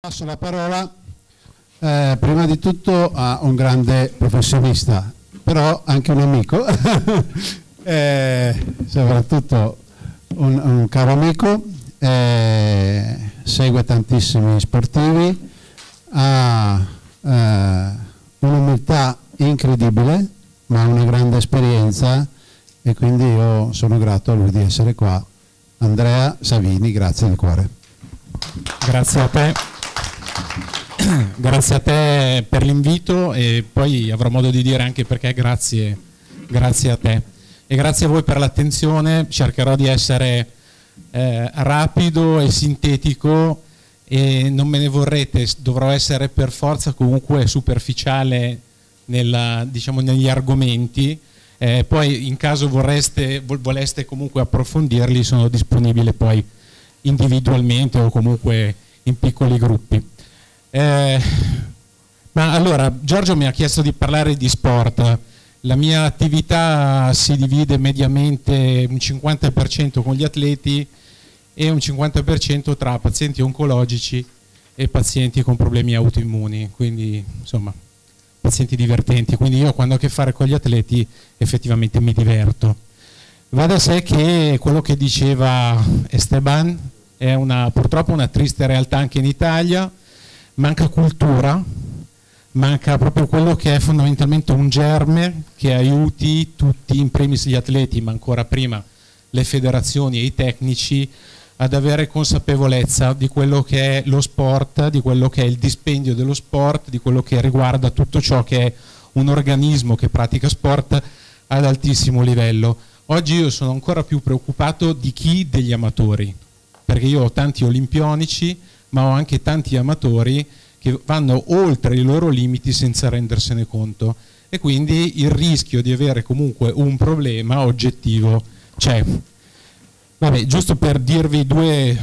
Passo la parola eh, prima di tutto a un grande professionista, però anche un amico, eh, soprattutto un, un, caro amico, eh, segue tantissimi sportivi, ha eh, un'umiltà incredibile, ma una grande esperienza e quindi io sono grato a lui di essere qua. Andrea Savini, grazie di cuore. Grazie a te. grazie a te per l'invito e poi avrò modo di dire anche perché grazie, grazie a te. E grazie a voi per l'attenzione, cercherò di essere eh, rapido e sintetico e non me ne vorrete, dovrò essere per forza comunque superficiale nella, diciamo, negli argomenti. Eh, poi in caso vorreste, voleste comunque approfondirli sono disponibile poi individualmente o comunque in piccoli gruppi. Eh, ma allora, Giorgio mi ha chiesto di parlare di sport. La mia attività si divide mediamente un 50% con gli atleti e un 50% tra pazienti oncologici e pazienti con problemi autoimmuni, quindi insomma pazienti divertenti. Quindi io quando ho a che fare con gli atleti effettivamente mi diverto. Va da sé che quello che diceva Esteban è una, purtroppo una triste realtà anche in Italia manca cultura, manca proprio quello che è fondamentalmente un germe che aiuti tutti, in primis gli atleti, ma ancora prima le federazioni e i tecnici, ad avere consapevolezza di quello che è lo sport, di quello che è il dispendio dello sport, di quello che riguarda tutto ciò che è un organismo che pratica sport ad altissimo livello. Oggi io sono ancora più preoccupato di chi degli amatori, perché io ho tanti olimpionici, ma ho anche tanti amatori che vanno oltre i loro limiti senza rendersene conto e quindi il rischio di avere comunque un problema oggettivo c'è. Vabbè, giusto per dirvi due,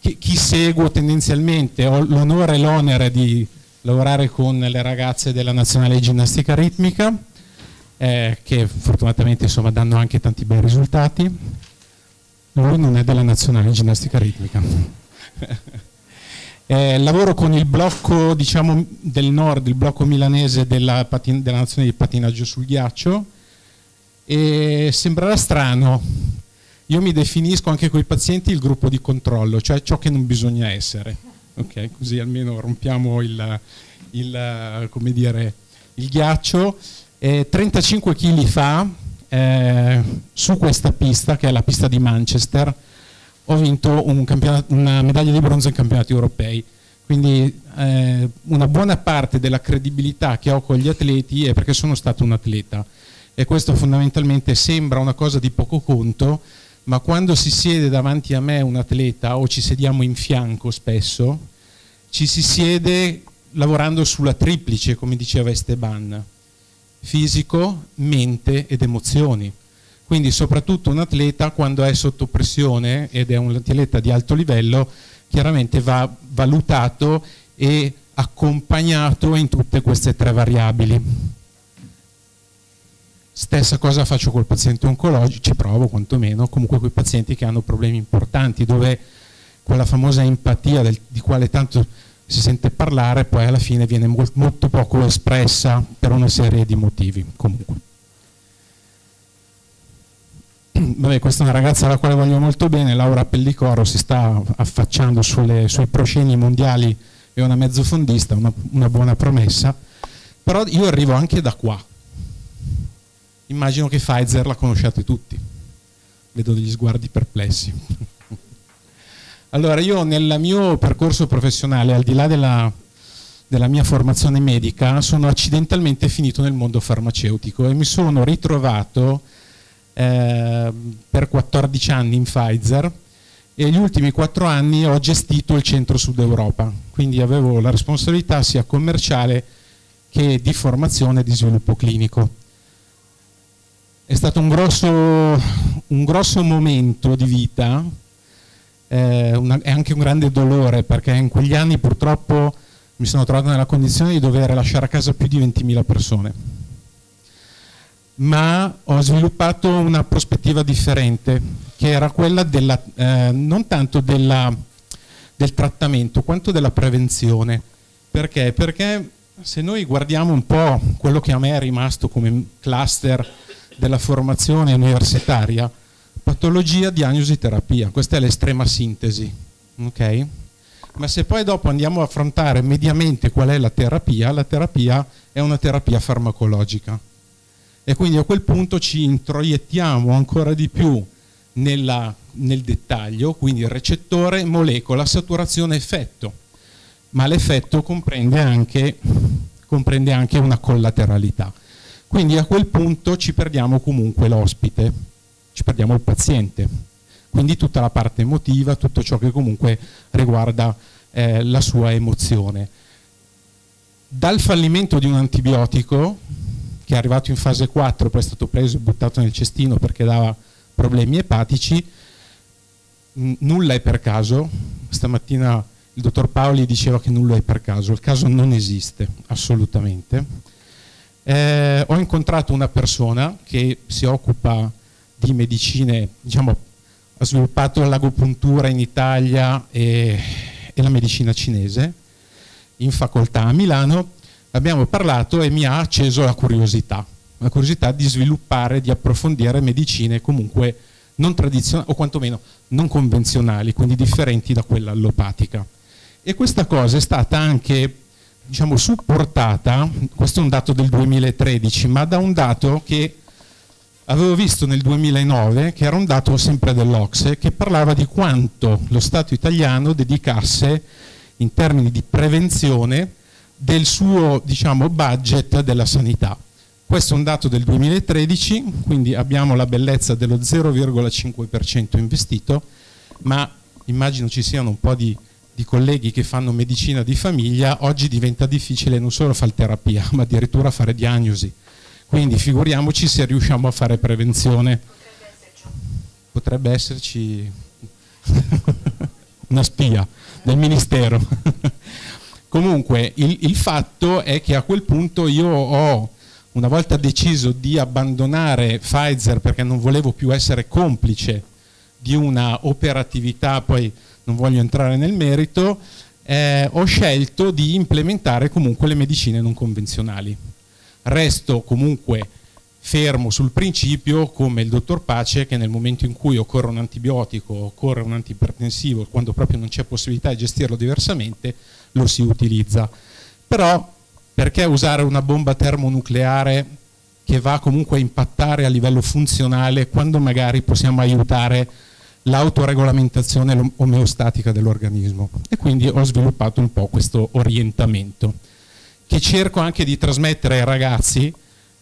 chi, chi seguo tendenzialmente, ho l'onore e l'onere di lavorare con le ragazze della nazionale ginnastica ritmica, eh, che fortunatamente insomma, danno anche tanti bei risultati. Lui non è della nazionale ginnastica ritmica. Eh, lavoro con il blocco diciamo, del nord, il blocco milanese della, della nazione di patinaggio sul ghiaccio e sembrerà strano, io mi definisco anche con i pazienti il gruppo di controllo, cioè ciò che non bisogna essere, okay? così almeno rompiamo il, il, dire, il ghiaccio. Eh, 35 kg fa, eh, su questa pista, che è la pista di Manchester, ho vinto un una medaglia di bronzo ai campionati europei. Quindi eh, una buona parte della credibilità che ho con gli atleti è perché sono stato un atleta e questo fondamentalmente sembra una cosa di poco conto, ma quando si siede davanti a me un atleta o ci sediamo in fianco spesso, ci si siede lavorando sulla triplice, come diceva Esteban, fisico, mente ed emozioni. Quindi soprattutto un atleta quando è sotto pressione ed è un atleta di alto livello, chiaramente va valutato e accompagnato in tutte queste tre variabili. Stessa cosa faccio col paziente oncologico, ci provo quantomeno, comunque con i pazienti che hanno problemi importanti, dove quella famosa empatia del, di quale tanto si sente parlare poi alla fine viene molto poco espressa per una serie di motivi. Comunque. Vabbè, questa è una ragazza alla quale voglio molto bene, Laura Pellicoro, si sta affacciando sulle, sui prosceni mondiali, è una mezzofondista, una, una buona promessa, però io arrivo anche da qua. Immagino che Pfizer la conosciate tutti, vedo degli sguardi perplessi. allora, io nel mio percorso professionale, al di là della, della mia formazione medica, sono accidentalmente finito nel mondo farmaceutico e mi sono ritrovato eh, per 14 anni in Pfizer e gli ultimi 4 anni ho gestito il centro-sud Europa, quindi avevo la responsabilità sia commerciale che di formazione e di sviluppo clinico. È stato un grosso, un grosso momento di vita eh, una, è anche un grande dolore perché in quegli anni purtroppo mi sono trovato nella condizione di dover lasciare a casa più di 20.000 persone ma ho sviluppato una prospettiva differente, che era quella della, eh, non tanto della, del trattamento quanto della prevenzione. Perché? Perché se noi guardiamo un po' quello che a me è rimasto come cluster della formazione universitaria, patologia, diagnosi, terapia, questa è l'estrema sintesi. Okay? Ma se poi dopo andiamo a affrontare mediamente qual è la terapia, la terapia è una terapia farmacologica. E quindi a quel punto ci introiettiamo ancora di più nella, nel dettaglio, quindi recettore, molecola, saturazione, effetto. Ma l'effetto comprende anche, comprende anche una collateralità. Quindi a quel punto ci perdiamo comunque l'ospite, ci perdiamo il paziente. Quindi tutta la parte emotiva, tutto ciò che comunque riguarda eh, la sua emozione. Dal fallimento di un antibiotico, che è arrivato in fase 4, poi è stato preso e buttato nel cestino perché dava problemi epatici, nulla è per caso. Stamattina il dottor Paoli diceva che nulla è per caso, il caso non esiste assolutamente. Eh, ho incontrato una persona che si occupa di medicine, diciamo, ha sviluppato l'agopuntura in Italia e, e la medicina cinese in facoltà a Milano. Abbiamo parlato e mi ha acceso la curiosità una curiosità di sviluppare, di approfondire medicine comunque non tradizionali o quantomeno non convenzionali, quindi differenti da quella allopatica. E questa cosa è stata anche diciamo, supportata, questo è un dato del 2013, ma da un dato che avevo visto nel 2009, che era un dato sempre dell'Ocse, che parlava di quanto lo Stato italiano dedicasse in termini di prevenzione del suo diciamo, budget della sanità. Questo è un dato del 2013, quindi abbiamo la bellezza dello 0,5% investito, ma immagino ci siano un po' di, di, colleghi che fanno medicina di famiglia, oggi diventa difficile non solo fare terapia, ma addirittura fare diagnosi. Quindi figuriamoci se riusciamo a fare prevenzione. Potrebbe esserci una spia del Ministero. Comunque il, il fatto è che a quel punto io ho una volta deciso di abbandonare Pfizer perché non volevo più essere complice di una operatività, poi non voglio entrare nel merito, eh, ho scelto di implementare comunque le medicine non convenzionali. Resto comunque fermo sul principio come il dottor Pace che nel momento in cui occorre un antibiotico, occorre un antipertensivo, quando proprio non c'è possibilità di gestirlo diversamente, lo si utilizza. Però perché usare una bomba termonucleare che va comunque a impattare a livello funzionale quando magari possiamo aiutare l'autoregolamentazione omeostatica dell'organismo? E quindi ho sviluppato un po' questo orientamento che cerco anche di trasmettere ai ragazzi.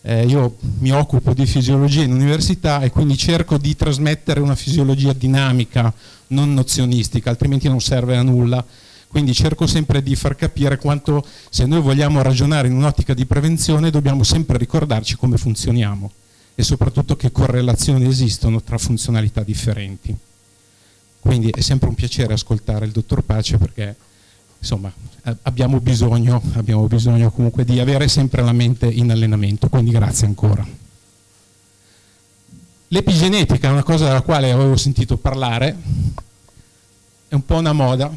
Eh, io mi occupo di fisiologia in università e quindi cerco di trasmettere una fisiologia dinamica, non nozionistica, altrimenti non serve a nulla quindi cerco sempre di far capire quanto se noi vogliamo ragionare in un'ottica di prevenzione dobbiamo sempre ricordarci come funzioniamo e soprattutto che correlazioni esistono tra funzionalità differenti. Quindi è sempre un piacere ascoltare il dottor Pace perché insomma abbiamo bisogno, abbiamo bisogno comunque di avere sempre la mente in allenamento, quindi grazie ancora. L'epigenetica è una cosa della quale avevo sentito parlare, è un po' una moda,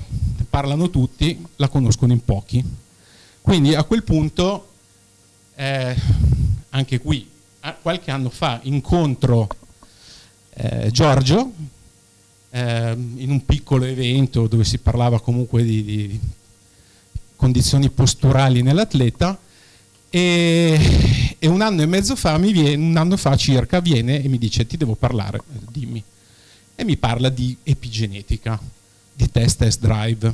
parlano tutti, la conoscono in pochi. Quindi a quel punto, eh, anche qui, qualche anno fa, incontro eh, Giorgio eh, in un piccolo evento dove si parlava comunque di, di condizioni posturali nell'atleta e, e, un anno e mezzo fa, viene, un anno fa circa, viene e mi dice ti devo parlare, dimmi. E mi parla di epigenetica di test test drive.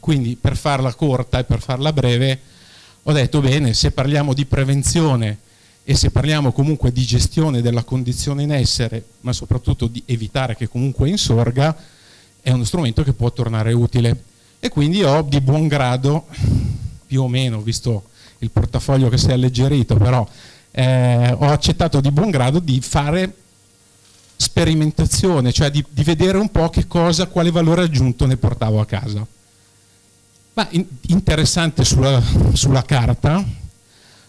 Quindi per farla corta e per farla breve ho detto bene, se parliamo di prevenzione e se parliamo comunque di gestione della condizione in essere, ma soprattutto di evitare che comunque insorga, è uno strumento che può tornare utile. E quindi ho di buon grado, più o meno, visto il portafoglio che si è alleggerito, però eh, ho accettato di buon grado di fare sperimentazione, cioè di, di, vedere un po' che cosa, quale valore aggiunto ne portavo a casa. Ma in, interessante sulla, sulla carta,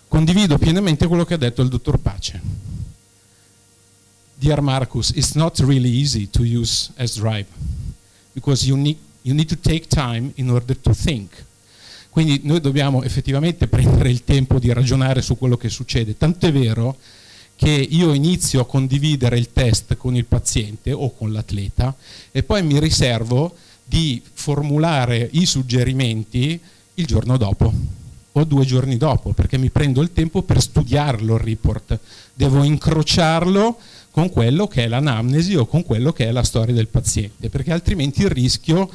condivido pienamente quello che ha detto il dottor Pace. Dear Marcus, it's not really easy to use S-Drive because you need You need to take time in order to think. Quindi noi dobbiamo effettivamente prendere il tempo di ragionare su quello che succede. Tanto è vero che io inizio a condividere il test con il paziente o con l'atleta e poi mi riservo di formulare i suggerimenti il giorno dopo o due giorni dopo, perché mi prendo il tempo per studiarlo il report, devo incrociarlo con quello che è l'anamnesi o con quello che è la storia del paziente, perché altrimenti il rischio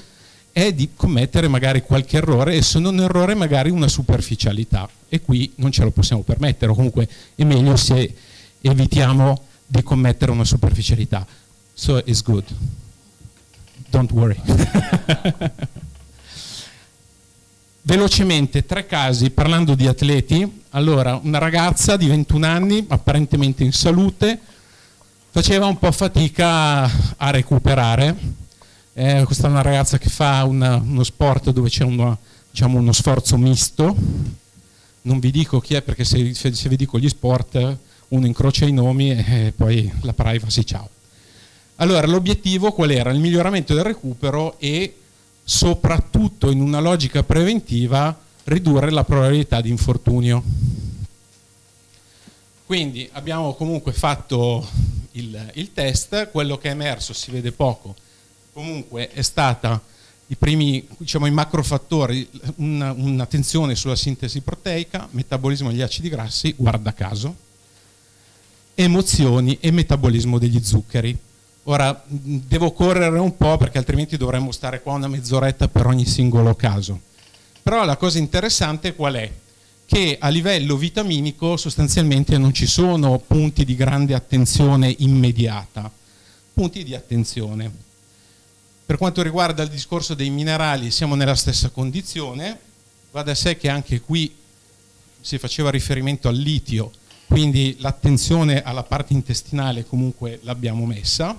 è di commettere magari qualche errore e se non errore magari una superficialità e qui non ce lo possiamo permettere. O comunque è meglio se evitiamo di commettere una superficialità. So it's good. Don't worry. Velocemente, tre casi parlando di atleti. Allora, una ragazza di 21 anni, apparentemente in salute, faceva un po' fatica a recuperare eh, questa è una ragazza che fa una, uno sport dove c'è uno, diciamo, uno, sforzo misto. Non vi dico chi è perché se, se vi dico gli sport uno incrocia i nomi e poi la privacy ciao. Allora l'obiettivo qual era? Il miglioramento del recupero e soprattutto in una logica preventiva ridurre la probabilità di infortunio. Quindi abbiamo comunque fatto il, il test, quello che è emerso si vede poco, comunque è stata i primi, diciamo i macrofattori, un'attenzione sulla sintesi proteica, metabolismo degli acidi grassi, guarda caso, emozioni e metabolismo degli zuccheri. Ora devo correre un po' perché altrimenti dovremmo stare qua una mezz'oretta per ogni singolo caso. Però la cosa interessante qual è? Che a livello vitaminico sostanzialmente non ci sono punti di grande attenzione immediata, punti di attenzione per quanto riguarda il discorso dei minerali siamo nella stessa condizione, va da sé che anche qui si faceva riferimento al litio, quindi l'attenzione alla parte intestinale comunque l'abbiamo messa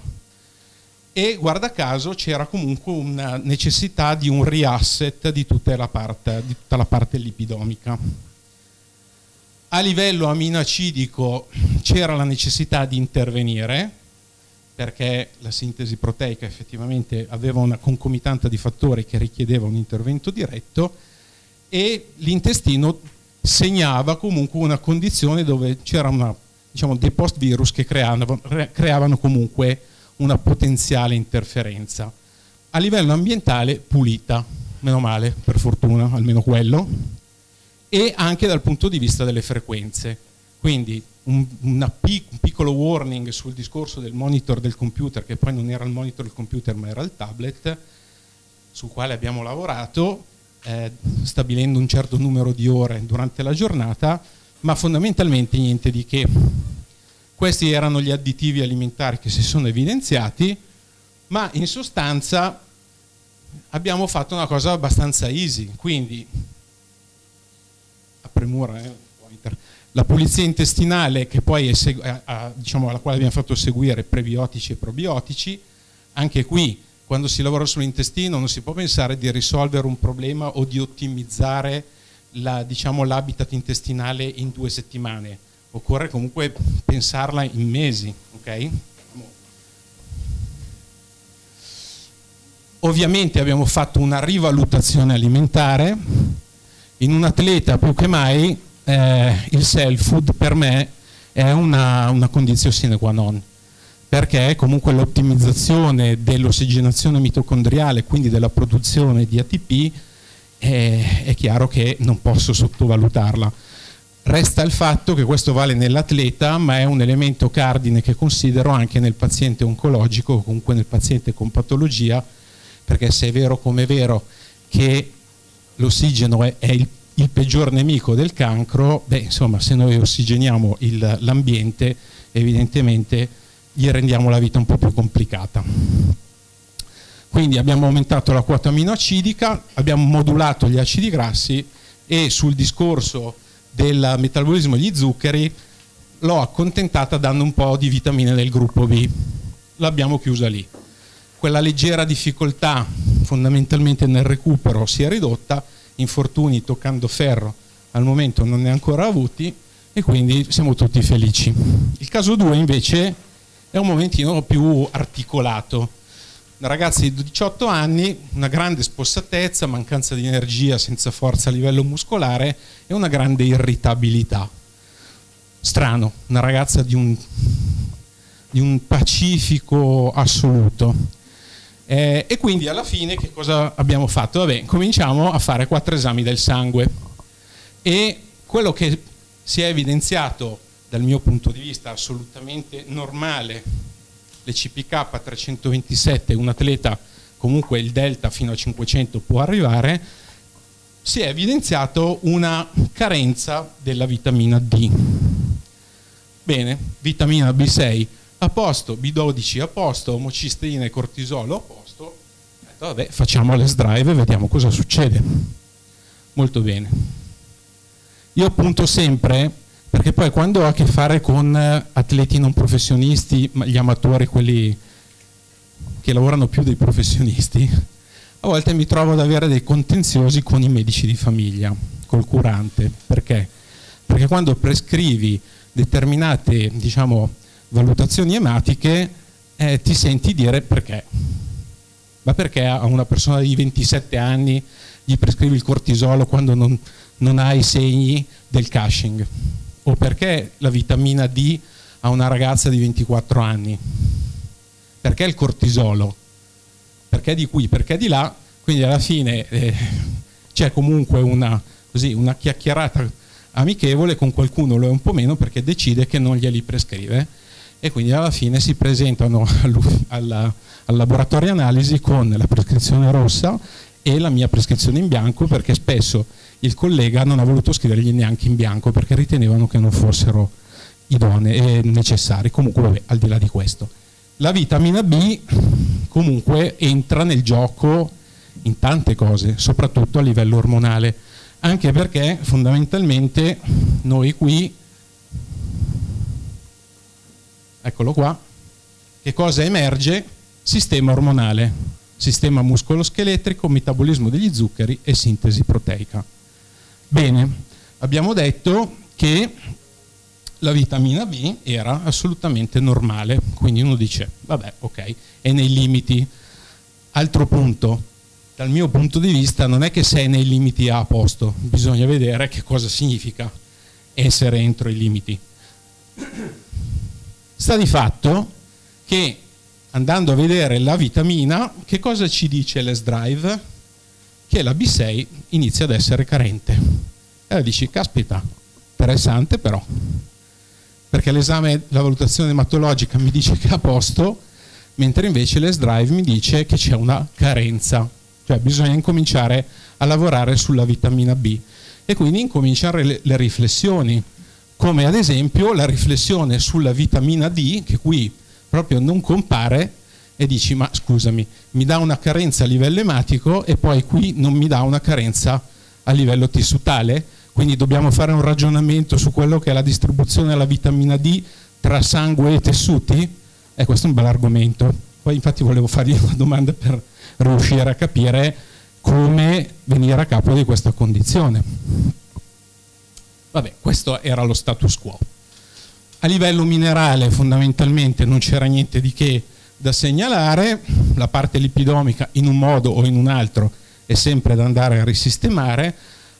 e guarda caso c'era comunque una necessità di un reasset di tutta la parte, tutta la parte lipidomica. A livello aminoacidico c'era la necessità di intervenire, perché la sintesi proteica effettivamente aveva una concomitanza di fattori che richiedeva un intervento diretto e l'intestino segnava comunque una condizione dove c'erano diciamo, dei post virus che creavano, creavano comunque una potenziale interferenza. A livello ambientale pulita, meno male, per fortuna, almeno quello, e anche dal punto di vista delle frequenze. Quindi un, pic, un, piccolo warning sul discorso del monitor del computer, che poi non era il monitor del computer ma era il tablet, sul quale abbiamo lavorato, eh, stabilendo un certo numero di ore durante la giornata, ma fondamentalmente niente di che. Questi erano gli additivi alimentari che si sono evidenziati, ma in sostanza abbiamo fatto una cosa abbastanza easy, quindi a premura, eh, la pulizia intestinale che poi a, diciamo, alla quale abbiamo fatto seguire prebiotici e probiotici, anche qui quando si lavora sull'intestino non si può pensare di risolvere un problema o di ottimizzare diciamo, l'habitat intestinale in due settimane, occorre comunque pensarla in mesi. Okay? Ovviamente abbiamo fatto una rivalutazione alimentare, in un atleta più che mai eh, il self food per me è una, una condizione sine qua non perché comunque l'ottimizzazione dell'ossigenazione mitocondriale, quindi della produzione di ATP, è, è, chiaro che non posso sottovalutarla. Resta il fatto che questo vale nell'atleta, ma è un elemento cardine che considero anche nel paziente oncologico comunque nel paziente con patologia, perché se è vero come è vero che l'ossigeno è, è il il peggior nemico del cancro, beh, insomma, se noi ossigeniamo l'ambiente, evidentemente gli rendiamo la vita un po' più complicata. Quindi abbiamo aumentato la quota aminoacidica, abbiamo modulato gli acidi grassi e sul discorso del metabolismo degli zuccheri l'ho accontentata dando un po' di vitamine del gruppo B. L'abbiamo chiusa lì. Quella leggera difficoltà fondamentalmente nel recupero si è ridotta infortuni toccando ferro al momento non ne ha ancora avuti e quindi siamo tutti felici. Il caso 2 invece è un momentino più articolato una ragazza di 18 anni, una grande spossatezza, mancanza di energia, senza forza a livello muscolare e una grande irritabilità. Strano, una ragazza di un, di un pacifico assoluto. Eh, e quindi alla fine che cosa abbiamo fatto? Vabbè, cominciamo a fare quattro esami del sangue e quello che si è evidenziato dal mio punto di vista assolutamente normale le CPK 327, un atleta comunque il delta fino a 500 può arrivare, si è evidenziato una carenza della vitamina D. Bene, vitamina B6 a posto, B12 a posto, omocisteina e cortisolo a posto. Vabbè, facciamo le drive e vediamo cosa succede. Molto bene. Io appunto sempre perché poi quando ho a che fare con eh, atleti non professionisti, gli amatori, quelli che lavorano più dei professionisti, a volte mi trovo ad avere dei contenziosi con i medici di famiglia, col curante. Perché? Perché quando prescrivi determinate diciamo, valutazioni ematiche eh, ti senti dire perché. Ma perché a una persona di 27 anni gli prescrivi il cortisolo quando non, non ha i segni del caching? O perché la vitamina D a una ragazza di 24 anni? Perché il cortisolo? Perché di qui? Perché di là? Quindi alla fine eh, c'è comunque una, così, una chiacchierata amichevole con qualcuno, lo è un po' meno perché decide che non glieli prescrive e quindi alla fine si presentano al, al laboratorio analisi con la prescrizione rossa e la mia prescrizione in bianco perché spesso il collega non ha voluto scrivergli neanche in bianco perché ritenevano che non fossero idonei e necessari. Comunque, vabbè, al di là di questo. La vitamina B comunque entra nel gioco in tante cose, soprattutto a livello ormonale, anche perché fondamentalmente noi qui, eccolo qua, che cosa emerge? Sistema ormonale, sistema muscoloscheletrico, metabolismo degli zuccheri e sintesi proteica. Bene, abbiamo detto che la vitamina B era assolutamente normale, quindi uno dice, vabbè, ok, è nei limiti. Altro punto, dal mio punto di vista non è che sei nei limiti a posto, bisogna vedere che cosa significa essere entro i limiti. Sta di fatto che andando a vedere la vitamina, che cosa ci dice l'S-Drive? che la B6 inizia ad essere carente. Allora dici, caspita, interessante però, perché l'esame, la valutazione ematologica mi dice che è a posto, mentre invece l'S-Drive mi dice che c'è una carenza, cioè bisogna incominciare a lavorare sulla vitamina B. E quindi incominciare le, le riflessioni, come ad esempio la riflessione sulla vitamina D, che qui proprio non compare, e dici ma scusami, mi dà una carenza a livello ematico e poi qui non mi dà una carenza a livello tissutale, quindi dobbiamo fare un ragionamento su quello che è la distribuzione della vitamina D tra sangue e tessuti? E questo è un bel argomento. Poi infatti volevo fargli una domanda per riuscire a capire come venire a capo di questa condizione. Vabbè, questo era lo status quo. A livello minerale fondamentalmente non c'era niente di che da segnalare, la parte lipidomica in un modo o in un altro è sempre da andare a risistemare,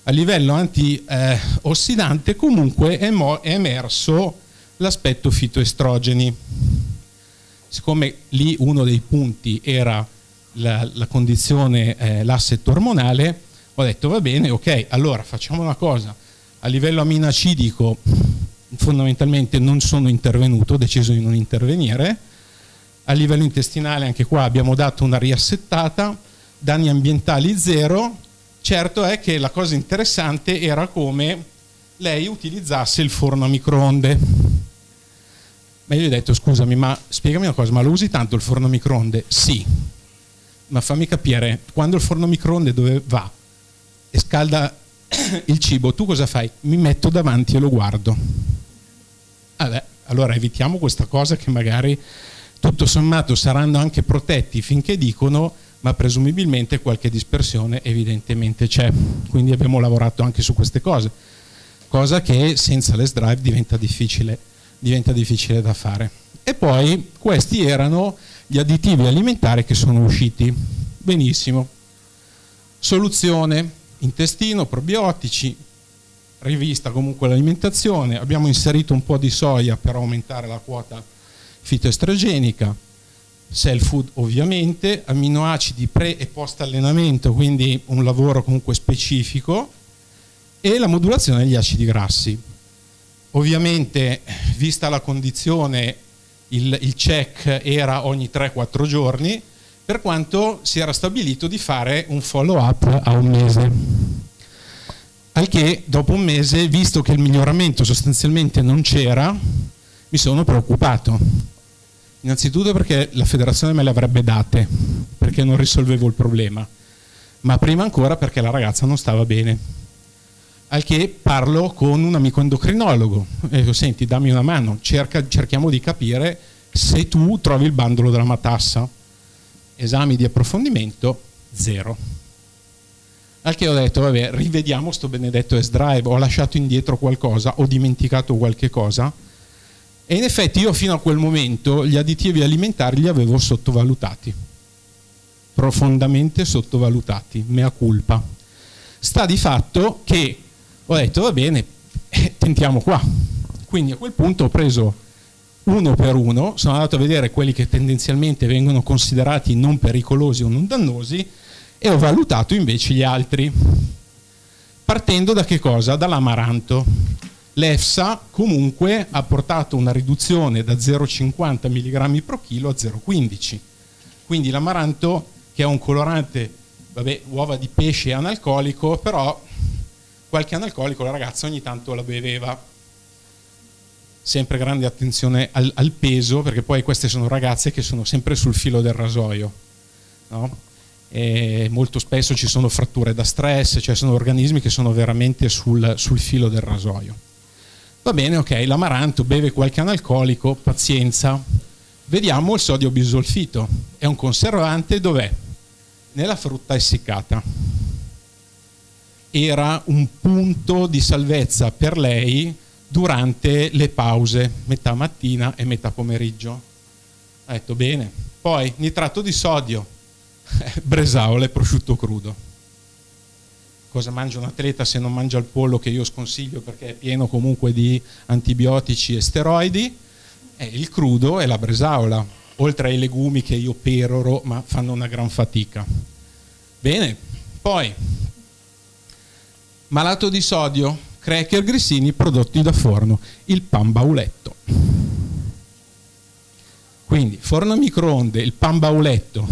a livello antiossidante comunque è, è emerso l'aspetto fitoestrogeni. Siccome lì uno dei punti era la, la condizione, eh, l'asset ormonale, ho detto va bene, ok, allora facciamo una cosa, a livello aminoacidico fondamentalmente non sono intervenuto, ho deciso di non intervenire, a livello intestinale anche qua abbiamo dato una riassettata, danni ambientali zero, certo è che la cosa interessante era come lei utilizzasse il forno a microonde. Ma io gli ho detto scusami, ma spiegami una cosa, ma lo usi tanto il forno a microonde? Sì, ma fammi capire, quando il forno a microonde dove va e scalda il cibo, tu cosa fai? Mi metto davanti e lo guardo. Vabbè, allora evitiamo questa cosa che magari tutto sommato saranno anche protetti finché dicono ma presumibilmente qualche dispersione evidentemente c'è quindi abbiamo lavorato anche su queste cose cosa che senza l'S drive diventa difficile, diventa difficile da fare e poi questi erano gli additivi alimentari che sono usciti. Benissimo. Soluzione, intestino, probiotici, rivista comunque l'alimentazione, abbiamo inserito un po' di soia per aumentare la quota fitoestrogenica, cell food ovviamente, amminoacidi pre e post allenamento, quindi un lavoro comunque specifico, e la modulazione degli acidi grassi. Ovviamente, vista la condizione, il, il check era ogni 3-4 giorni, per quanto si era stabilito di fare un follow up a un mese. Al che dopo un mese, visto che il miglioramento sostanzialmente non c'era, mi sono preoccupato. Innanzitutto perché la federazione me le avrebbe date, perché non risolvevo il problema, ma prima ancora perché la ragazza non stava bene. Al che parlo con un amico endocrinologo e dico, senti, dammi una mano, cerca, cerchiamo di capire se tu trovi il bandolo della matassa esami di approfondimento, zero. Al che ho detto, vabbè, rivediamo sto benedetto S-Drive, ho lasciato indietro qualcosa, ho dimenticato qualche cosa. E in effetti io fino a quel momento gli additivi alimentari li avevo sottovalutati, profondamente sottovalutati, mea culpa. Sta di fatto che ho detto, va bene, eh, tentiamo qua. Quindi a quel punto ho preso uno per uno, sono andato a vedere quelli che tendenzialmente vengono considerati non pericolosi o non dannosi e ho valutato invece gli altri. Partendo da che cosa? Dall'amaranto. L'EFSA comunque ha portato una riduzione da 0,50 mg per chilo a 0,15. Quindi l'amaranto, che è un colorante, vabbè, uova di pesce analcolico, però qualche analcolico la ragazza ogni tanto la beveva sempre grande attenzione al, al, peso, perché poi queste sono ragazze che sono sempre sul filo del rasoio. No? molto spesso ci sono fratture da stress, cioè sono organismi che sono veramente sul, sul filo del rasoio. Va bene, ok, l'amaranto beve qualche analcolico, pazienza. Vediamo il sodio bisolfito. È un conservante dov'è? Nella frutta essiccata. Era un punto di salvezza per lei durante le pause, metà mattina e metà pomeriggio. Ha detto bene. Poi nitrato di sodio, bresaola e prosciutto crudo. Cosa mangia un atleta se non mangia il pollo che io sconsiglio perché è pieno comunque di antibiotici e steroidi? È il crudo e la bresaola, oltre ai legumi che io peroro ma fanno una gran fatica. Bene, poi malato di sodio, cracker grissini prodotti da forno, il pan bauletto. Quindi forno a microonde, il pan bauletto,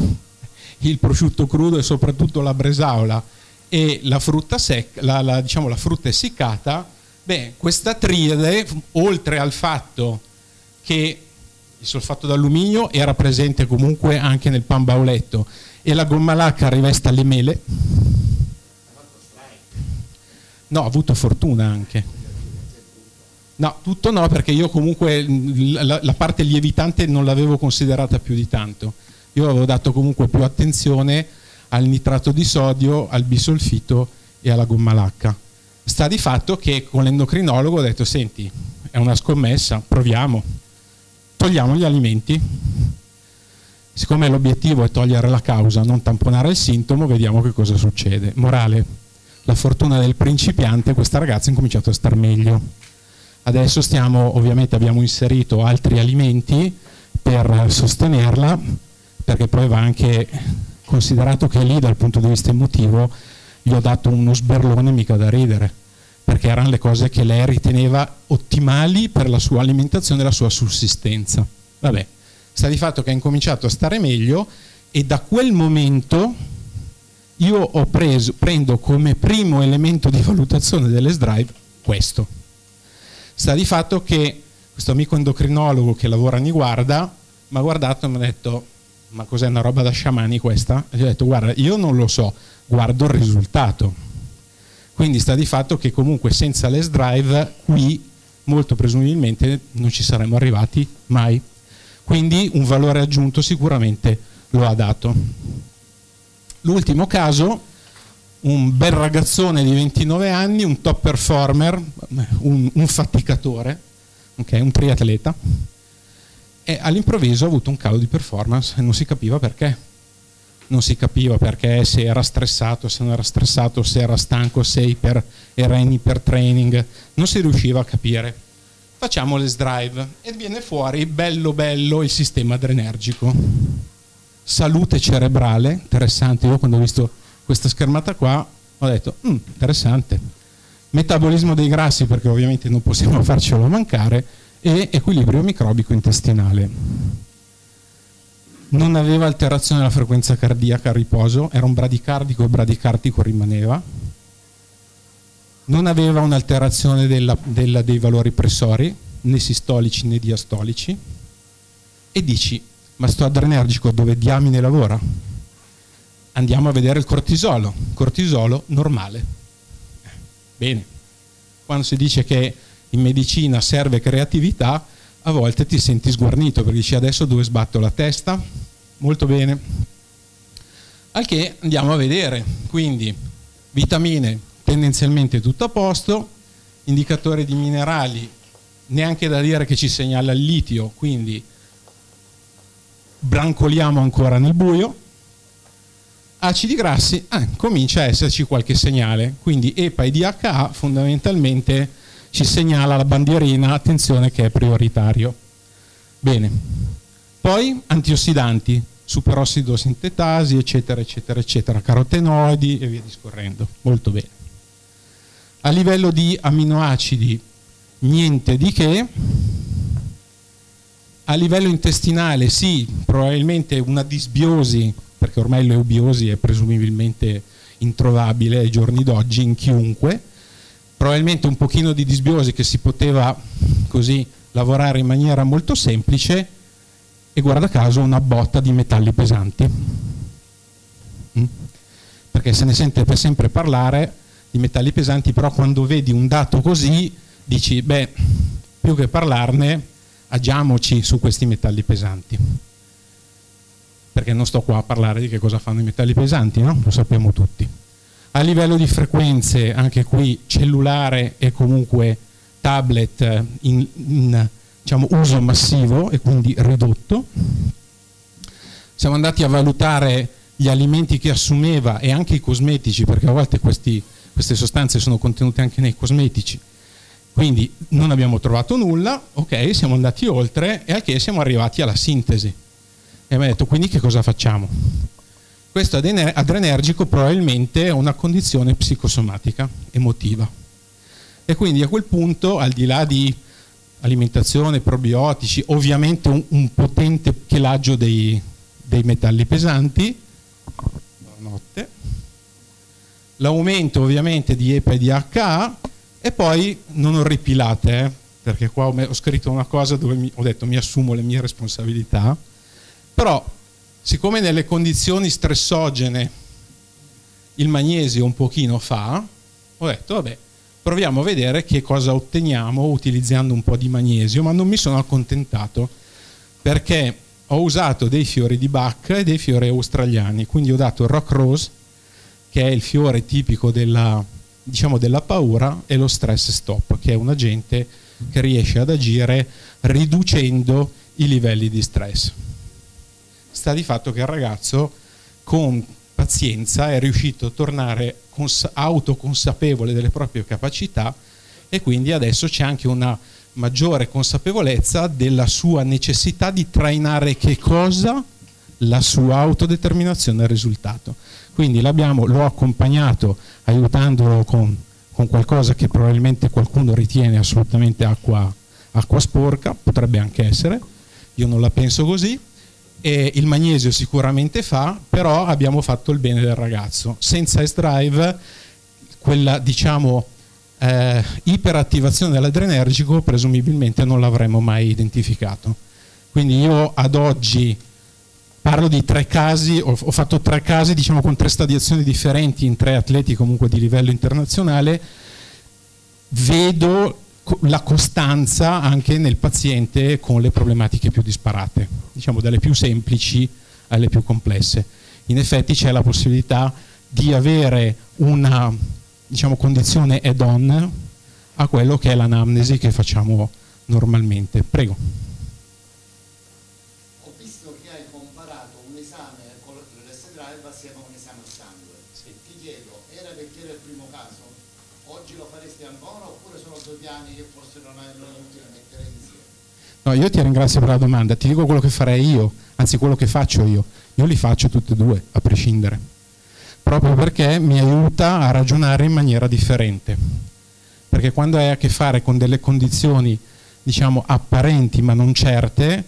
il prosciutto crudo e soprattutto la bresaola e la frutta secca, la, la, diciamo la frutta essiccata, beh, questa triade, oltre al fatto che il solfato d'alluminio era presente comunque anche nel pan bauletto e la gomma lacca rivesta le mele, No, ho avuto fortuna anche. No, tutto no, perché io comunque la, la, parte lievitante non l'avevo considerata più di tanto. Io avevo dato comunque più attenzione al nitrato di sodio, al bisolfito e alla gomma lacca. Sta di fatto che con l'endocrinologo ho detto, senti, è una scommessa, proviamo, togliamo gli alimenti. Siccome l'obiettivo è togliere la causa, non tamponare il sintomo, vediamo che cosa succede. Morale, la fortuna del principiante, questa ragazza ha incominciato a star meglio. Adesso stiamo, ovviamente abbiamo inserito altri alimenti per sostenerla, perché poi va anche considerato che lì dal punto di vista emotivo gli ho dato uno sberlone mica da ridere, perché erano le cose che lei riteneva ottimali per la sua alimentazione e la sua sussistenza. Vabbè, sta di fatto che ha incominciato a stare meglio e da quel momento io ho preso, prendo come primo elemento di valutazione dell'S-Drive questo. Sta di fatto che questo amico endocrinologo che lavora a Niguarda mi ha guardato e mi ha detto ma cos'è una roba da sciamani questa? E gli ho detto guarda io non lo so, guardo il risultato. Quindi sta di fatto che comunque senza l'S-Drive qui molto presumibilmente non ci saremmo arrivati mai. Quindi un valore aggiunto sicuramente lo ha dato. L'ultimo caso, un bel ragazzone di 29 anni, un top performer, un, un faticatore, okay, un triatleta, e all'improvviso ha avuto un calo di performance e non si capiva perché. Non si capiva perché se era stressato, se non era stressato, se era stanco, se iper, era in ipertraining, non si riusciva a capire. Facciamo le drive e viene fuori bello bello il sistema adrenergico. Salute cerebrale, interessante, io quando ho visto questa schermata qua ho detto, mm, interessante. Metabolismo dei grassi perché ovviamente non possiamo farcelo mancare e equilibrio microbico intestinale. Non aveva alterazione della frequenza cardiaca a riposo, era un bradicardico e bradicardico rimaneva. Non aveva un'alterazione della, della, dei valori pressori, né sistolici né diastolici. E dici, ma sto adrenergico dove diamine lavora? Andiamo a vedere il cortisolo, cortisolo normale. Bene, quando si dice che in medicina serve creatività, a volte ti senti sguarnito perché dici adesso dove sbatto la testa? Molto bene. Al che andiamo a vedere, quindi vitamine tendenzialmente tutto a posto, indicatori di minerali neanche da dire che ci segnala il litio, quindi brancoliamo ancora nel buio. Acidi grassi, eh, comincia a esserci qualche segnale, quindi EPA e DHA fondamentalmente ci segnala la bandierina, attenzione che è prioritario. Bene, poi antiossidanti, superossido sintetasi, eccetera, eccetera, eccetera, carotenoidi e via discorrendo, molto bene. A livello di aminoacidi, niente di che. A livello intestinale, sì, probabilmente una disbiosi, perché ormai l'eubiosi è presumibilmente introvabile ai giorni d'oggi in chiunque, probabilmente un pochino di disbiosi che si poteva così lavorare in maniera molto semplice e guarda caso una botta di metalli pesanti. Mm? Perché se ne sente per sempre parlare di metalli pesanti, però quando vedi un dato così dici, beh, più che parlarne, agiamoci su questi metalli pesanti. Perché non sto qua a parlare di che cosa fanno i metalli pesanti, no? Lo sappiamo tutti. A livello di frequenze, anche qui cellulare e comunque tablet in, in diciamo, uso massivo e quindi ridotto. Siamo andati a valutare gli alimenti che assumeva e anche i cosmetici, perché a volte questi, queste sostanze sono contenute anche nei cosmetici. Quindi non abbiamo trovato nulla, ok, siamo andati oltre e al che siamo arrivati alla sintesi. E abbiamo detto, quindi che cosa facciamo? Questo adrenergico probabilmente è una condizione psicosomatica, emotiva. E quindi a quel punto, al di là di alimentazione, probiotici, ovviamente un, un potente chelaggio dei, dei metalli pesanti, buonanotte, l'aumento ovviamente di EPA e di HA e poi non orripilate, eh, perché qua ho, ho scritto una cosa dove mi, ho detto mi assumo le mie responsabilità, però siccome nelle condizioni stressogene il magnesio un pochino fa, ho detto vabbè, proviamo a vedere che cosa otteniamo utilizzando un po' di magnesio, ma non mi sono accontentato perché ho usato dei fiori di Bach e dei fiori australiani, quindi ho dato il rock rose, che è il fiore tipico della, diciamo, della paura, e lo stress stop, che è un agente che riesce ad agire riducendo i livelli di stress sta di fatto che il ragazzo con pazienza è riuscito a tornare cons- autoconsapevole delle proprie capacità e quindi adesso c'è anche una maggiore consapevolezza della sua necessità di trainare che cosa? La sua autodeterminazione al risultato. Quindi l'ho accompagnato aiutandolo con, con, qualcosa che probabilmente qualcuno ritiene assolutamente acqua, acqua sporca, potrebbe anche essere, io non la penso così, e il magnesio sicuramente fa, però abbiamo fatto il bene del ragazzo. Senza S-Drive, quella diciamo eh, iperattivazione dell'adrenergico presumibilmente non l'avremmo mai identificato. Quindi io ad oggi parlo di tre casi, ho, ho fatto tre casi diciamo con tre stadiazioni differenti in tre atleti comunque di livello internazionale, vedo la costanza anche nel paziente con le problematiche più disparate, diciamo dalle più semplici alle più complesse. In effetti c'è la possibilità di avere una diciamo, condizione add-on a quello che è l'anamnesi che facciamo normalmente. Prego. No, io ti ringrazio per la domanda, ti dico quello che farei io, anzi quello che faccio io. Io li faccio tutti e due, a prescindere, proprio perché mi aiuta a ragionare in maniera differente. Perché quando hai a che fare con delle condizioni, diciamo, apparenti ma non certe,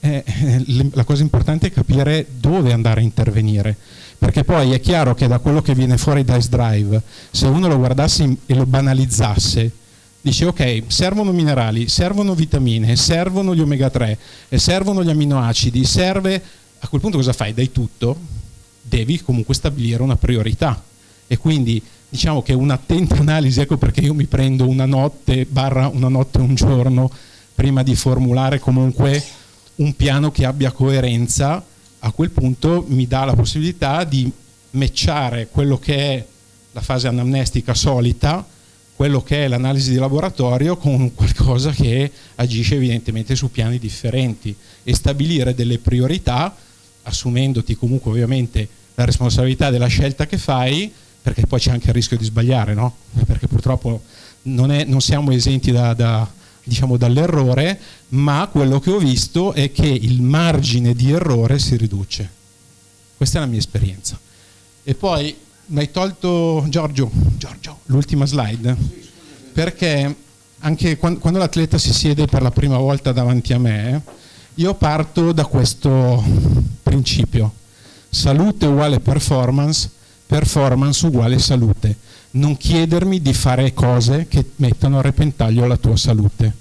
eh, la cosa importante è capire dove andare a intervenire perché poi è chiaro che da quello che viene fuori da S-Drive, se uno lo guardasse e lo banalizzasse, dice ok, servono minerali, servono vitamine, servono gli omega 3, servono gli aminoacidi, serve, a quel punto cosa fai? Dai tutto, devi comunque stabilire una priorità e quindi diciamo che un'attenta analisi, ecco perché io mi prendo una notte, barra una notte un giorno, prima di formulare comunque un piano che abbia coerenza, a quel punto mi dà la possibilità di matchare quello che è la fase anamnestica solita, quello che è l'analisi di laboratorio con qualcosa che agisce evidentemente su piani differenti e stabilire delle priorità assumendoti comunque ovviamente la responsabilità della scelta che fai perché poi c'è anche il rischio di sbagliare, no? perché purtroppo non, è, non siamo esenti da, da, diciamo, dall'errore, ma quello che ho visto è che il margine di errore si riduce. Questa è la mia esperienza. E poi mi hai tolto, Giorgio, Giorgio l'ultima slide, perché anche quando, quando l'atleta si siede per la prima volta davanti a me, io parto da questo principio. Salute uguale performance, performance uguale salute non chiedermi di fare cose che mettano a repentaglio la tua salute.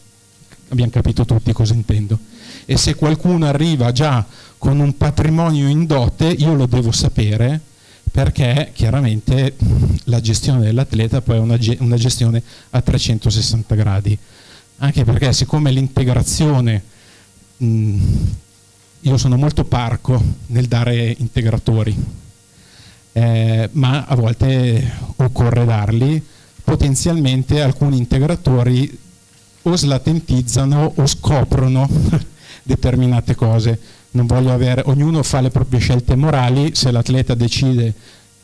Abbiamo capito tutti cosa intendo. E se qualcuno arriva già con un patrimonio in dote, io lo devo sapere perché chiaramente la gestione dell'atleta poi è una, una gestione a 360 gradi. Anche perché siccome l'integrazione, mh, io sono molto parco nel dare integratori, eh, ma a volte occorre darli, potenzialmente alcuni integratori o slatentizzano o scoprono determinate cose. Avere, ognuno fa le proprie scelte morali, se l'atleta decide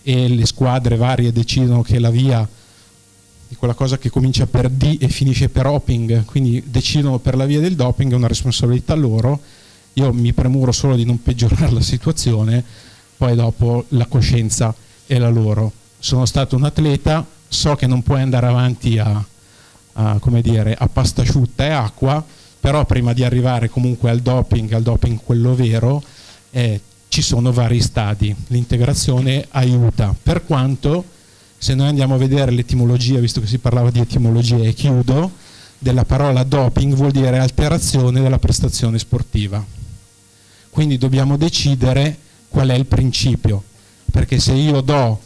e le squadre varie decidono che la via di quella cosa che comincia per D e finisce per doping, quindi decidono per la via del doping, è una responsabilità loro, io mi premuro solo di non peggiorare la situazione, poi dopo la coscienza è la loro. Sono stato un atleta, so che non puoi andare avanti a, a, dire, a pasta asciutta e acqua, però prima di arrivare comunque al doping, al doping quello vero, eh, ci sono vari stadi. L'integrazione aiuta, per quanto se noi andiamo a vedere l'etimologia, visto che si parlava di etimologia e chiudo, della parola doping vuol dire alterazione della prestazione sportiva. Quindi dobbiamo decidere qual è il principio, perché se io do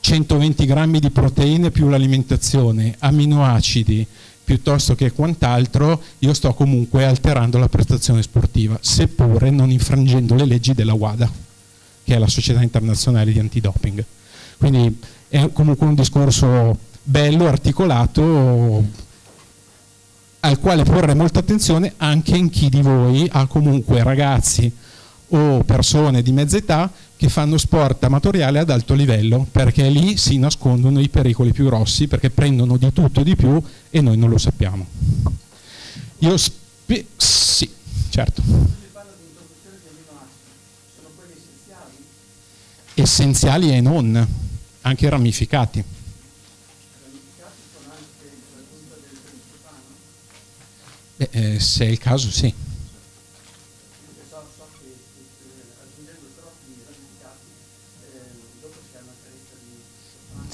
120 grammi di proteine più l'alimentazione, aminoacidi piuttosto che quant'altro, io sto comunque alterando la prestazione sportiva, seppure non infrangendo le leggi della WADA, che è la Società Internazionale di Antidoping. Quindi è comunque un discorso bello, articolato, al quale porre molta attenzione anche in chi di voi ha comunque ragazzi o persone di mezza età che fanno sport amatoriale ad alto livello, perché lì si nascondono i pericoli più grossi, perché prendono di tutto e di più e noi non lo sappiamo. Io spe- sì, certo. Essenziali e non, anche ramificati. Beh, eh, se è il caso sì.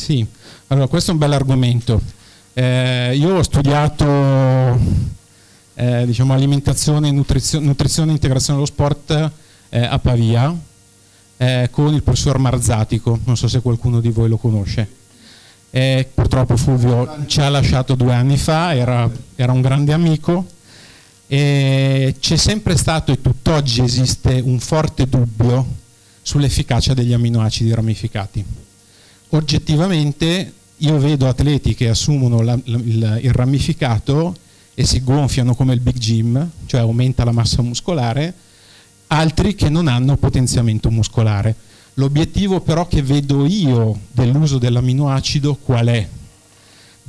Sì, allora questo è un bel argomento. Eh, io ho studiato eh, diciamo, alimentazione, nutrizio, nutrizione e integrazione dello sport eh, a Pavia eh, con il professor Marzatico, non so se qualcuno di voi lo conosce. purtroppo Fulvio ci ha lasciato due anni fa, era, era un grande amico e c'è sempre stato e tutt'oggi esiste un forte dubbio sull'efficacia degli amminoacidi ramificati oggettivamente io vedo atleti che assumono la, la, il, il, ramificato e si gonfiano come il big gym, cioè aumenta la massa muscolare, altri che non hanno potenziamento muscolare. L'obiettivo però che vedo io dell'uso dell'aminoacido qual è?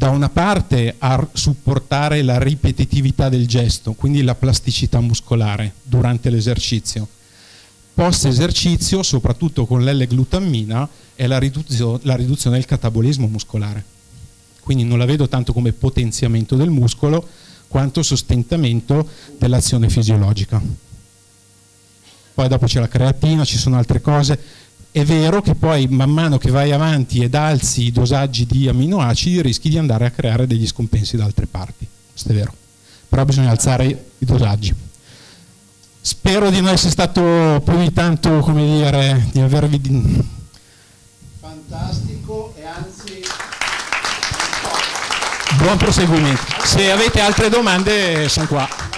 da una parte a supportare la ripetitività del gesto, quindi la plasticità muscolare durante l'esercizio. Post esercizio, soprattutto con l'L-glutammina, è la, riduzio, la riduzione del catabolismo muscolare. Quindi non la vedo tanto come potenziamento del muscolo, quanto sostentamento dell'azione fisiologica. Poi dopo c'è la creatina, ci sono altre cose. È vero che poi man mano che vai avanti ed alzi i dosaggi di aminoacidi rischi di andare a creare degli scompensi da altre parti. Questo è vero. Però bisogna alzare i dosaggi. Spero di non essere stato più di tanto, come dire, di avervi... Fantastico e anzi buon proseguimento. Se avete altre domande sono qua.